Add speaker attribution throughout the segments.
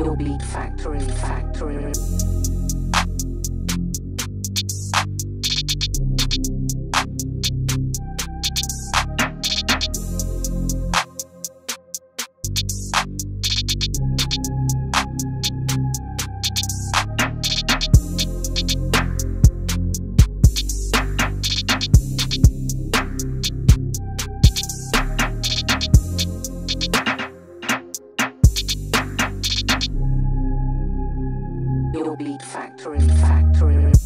Speaker 1: Your Beat Factory Factory. Your Beat Factory Factory.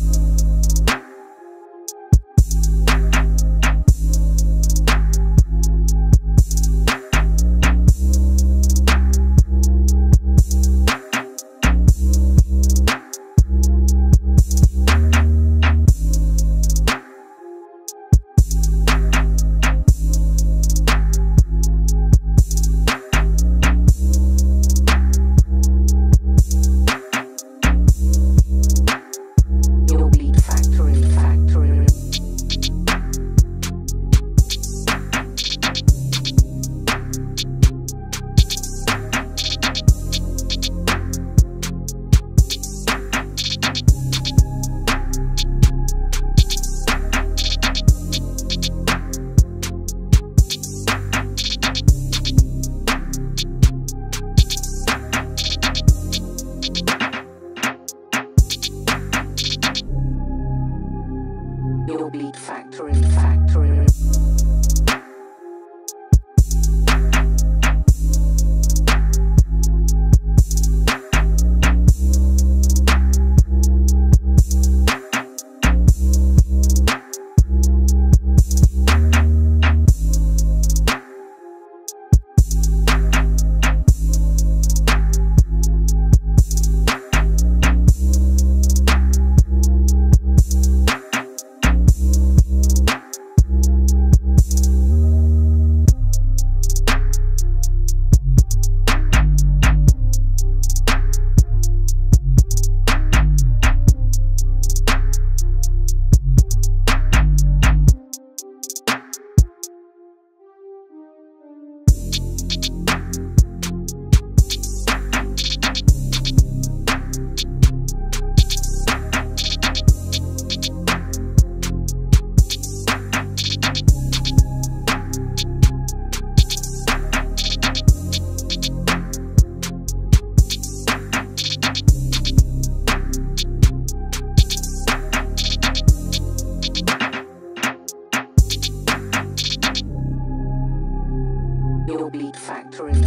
Speaker 1: Factory.